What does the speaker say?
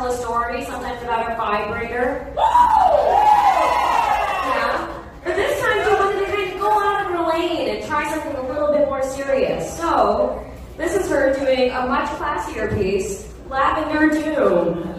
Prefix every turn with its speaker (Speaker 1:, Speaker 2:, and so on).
Speaker 1: A story, sometimes about a vibrator. Yeah. But this time she wanted to kind of go out of her lane and try something a little bit more serious. So, this is her doing a much classier piece, Lavender Doom.